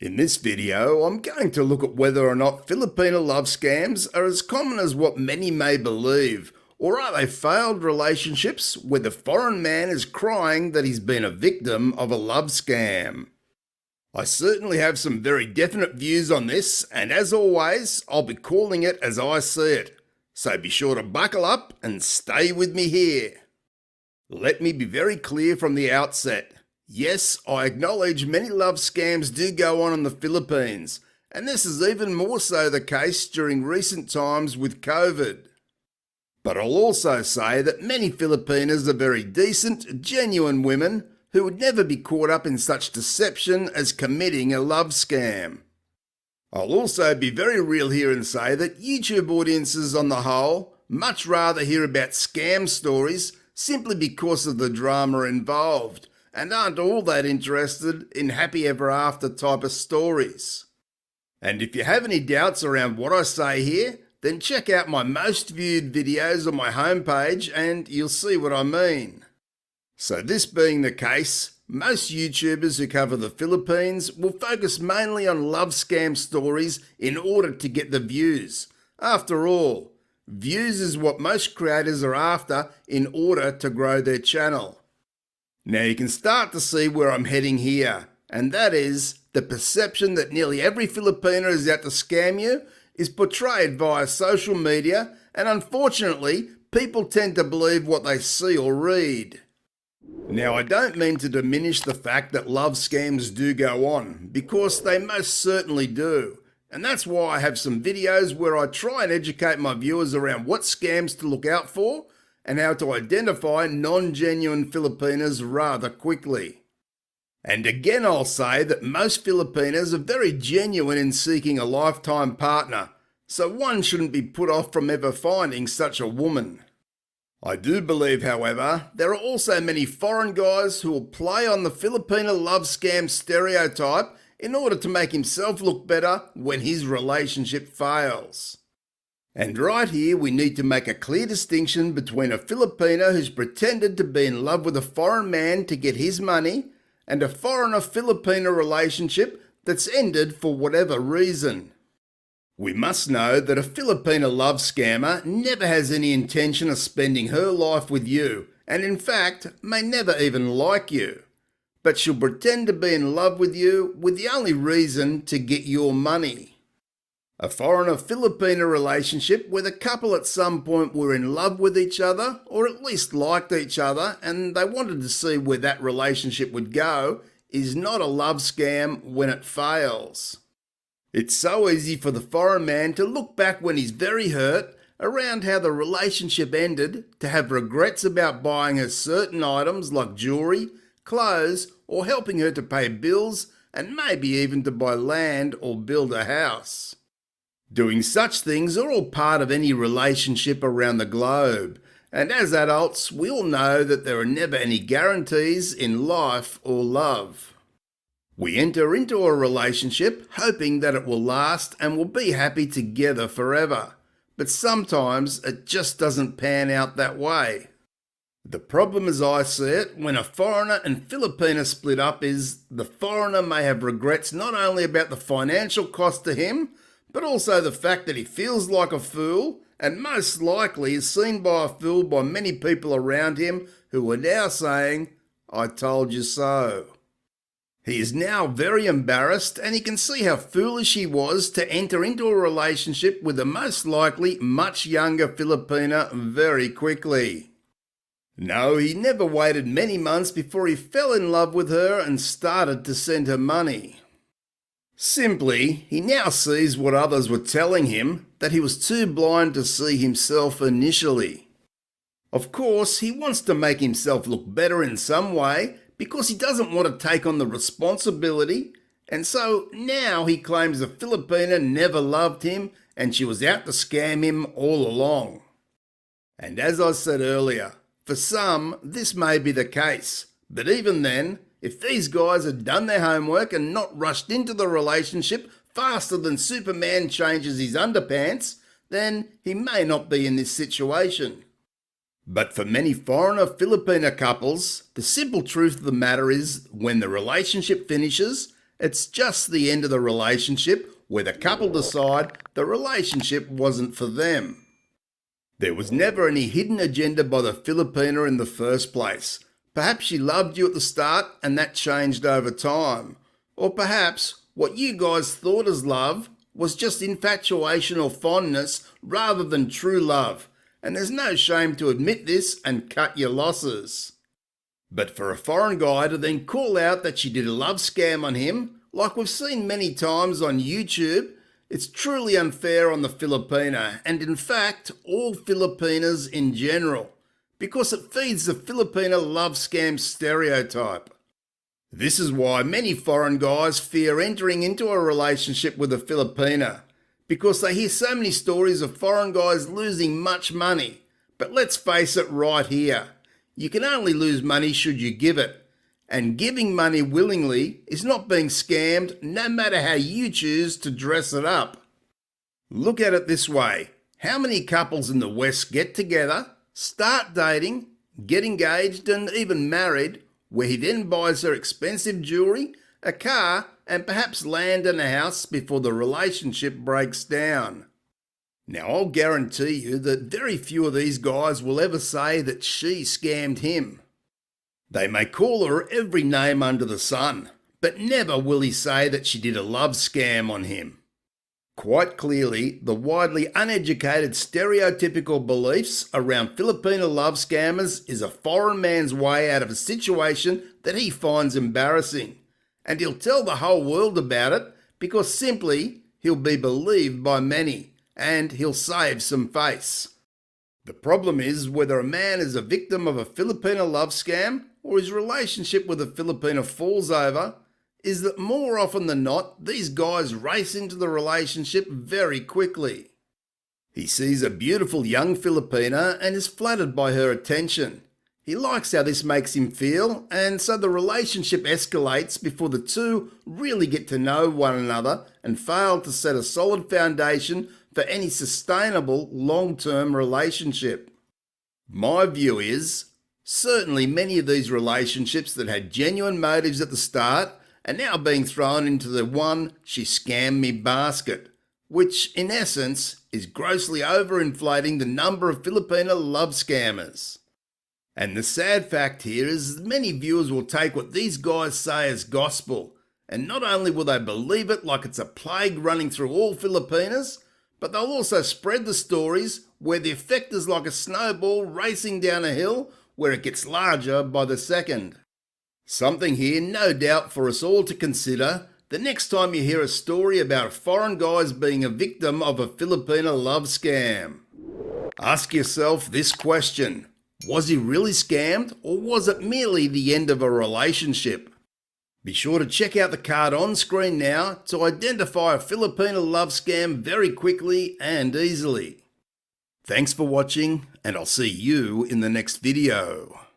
In this video, I'm going to look at whether or not Filipino love scams are as common as what many may believe, or are they failed relationships where the foreign man is crying that he's been a victim of a love scam? I certainly have some very definite views on this, and as always, I'll be calling it as I see it. So be sure to buckle up and stay with me here. Let me be very clear from the outset. Yes, I acknowledge many love scams do go on in the Philippines, and this is even more so the case during recent times with COVID. But I'll also say that many Filipinas are very decent, genuine women who would never be caught up in such deception as committing a love scam. I'll also be very real here and say that YouTube audiences on the whole much rather hear about scam stories simply because of the drama involved and aren't all that interested in happy ever after type of stories. And if you have any doubts around what I say here, then check out my most viewed videos on my homepage and you'll see what I mean. So, this being the case, most YouTubers who cover the Philippines will focus mainly on love scam stories in order to get the views. After all, views is what most creators are after in order to grow their channel. Now you can start to see where I'm heading here, and that is the perception that nearly every Filipino is out to scam you is portrayed via social media, and unfortunately, people tend to believe what they see or read. Now, I don't mean to diminish the fact that love scams do go on, because they most certainly do. And that's why I have some videos where I try and educate my viewers around what scams to look out for and how to identify non genuine Filipinas rather quickly. And again, I'll say that most Filipinas are very genuine in seeking a lifetime partner, so one shouldn't be put off from ever finding such a woman. I do believe, however, there are also many foreign guys who will play on the Filipina love scam stereotype in order to make himself look better when his relationship fails. And right here, we need to make a clear distinction between a Filipino who's pretended to be in love with a foreign man to get his money and a foreigner Filipino relationship that's ended for whatever reason. We must know that a Filipino love scammer never has any intention of spending her life with you, and in fact, may never even like you. But she'll pretend to be in love with you with the only reason to get your money. A foreigner Filipino relationship where the couple at some point were in love with each other, or at least liked each other, and they wanted to see where that relationship would go, is not a love scam when it fails. It's so easy for the foreign man to look back when he's very hurt around how the relationship ended, to have regrets about buying her certain items like jewellery, clothes, or helping her to pay bills, and maybe even to buy land or build a house. Doing such things are all part of any relationship around the globe, and as adults, we all know that there are never any guarantees in life or love. We enter into a relationship hoping that it will last and we'll be happy together forever, but sometimes it just doesn't pan out that way. The problem as I see it, when a foreigner and Filipina split up, is the foreigner may have regrets not only about the financial cost to him, but also the fact that he feels like a fool and most likely is seen by a fool by many people around him who are now saying, I told you so. He is now very embarrassed and he can see how foolish he was to enter into a relationship with a most likely much younger Filipina very quickly. No, he never waited many months before he fell in love with her and started to send her money. Simply, he now sees what others were telling him that he was too blind to see himself initially. Of course, he wants to make himself look better in some way because he doesn't want to take on the responsibility, and so now he claims the Filipina never loved him and she was out to scam him all along. And as I said earlier, for some, this may be the case, but even then, if these guys had done their homework and not rushed into the relationship faster than Superman changes his underpants, then he may not be in this situation. But for many foreigner Filipino couples, the simple truth of the matter is when the relationship finishes It's just the end of the relationship where the couple decide the relationship wasn't for them. There was never any hidden agenda by the Filipina in the first place. Perhaps she loved you at the start and that changed over time. Or perhaps what you guys thought as love was just infatuation or fondness rather than true love. And there's no shame to admit this and cut your losses. But for a foreign guy to then call out that she did a love scam on him, like we've seen many times on YouTube, it's truly unfair on the Filipina, and in fact, all Filipinas in general, because it feeds the Filipina love scam stereotype. This is why many foreign guys fear entering into a relationship with a Filipina, because they hear so many stories of foreign guys losing much money. But let's face it right here you can only lose money should you give it. And giving money willingly is not being scammed no matter how you choose to dress it up. Look at it this way how many couples in the West get together, start dating, get engaged, and even married, where he then buys her expensive jewellery, a car, and perhaps land and a house before the relationship breaks down? Now, I'll guarantee you that very few of these guys will ever say that she scammed him. They may call her every name under the sun, but never will he say that she did a love scam on him. Quite clearly, the widely uneducated stereotypical beliefs around Filipino love scammers is a foreign man's way out of a situation that he finds embarrassing. And he'll tell the whole world about it because simply he'll be believed by many and he'll save some face. The problem is whether a man is a victim of a Filipino love scam or his relationship with a Filipina falls over is that more often than not, these guys race into the relationship very quickly. He sees a beautiful young Filipina and is flattered by her attention. He likes how this makes him feel, and so the relationship escalates before the two really get to know one another and fail to set a solid foundation for any sustainable long term relationship. My view is certainly many of these relationships that had genuine motives at the start are now being thrown into the one she scammed me basket, which in essence is grossly overinflating the number of Filipino love scammers. And the sad fact here is many viewers will take what these guys say as gospel, and not only will they believe it like it's a plague running through all Filipinas, but they'll also spread the stories where the effect is like a snowball racing down a hill where it gets larger by the second. Something here, no doubt, for us all to consider the next time you hear a story about a foreign guys being a victim of a Filipino love scam. Ask yourself this question Was he really scammed, or was it merely the end of a relationship? Be sure to check out the card on screen now to identify a Filipino love scam very quickly and easily. Thanks for watching, and I'll see you in the next video.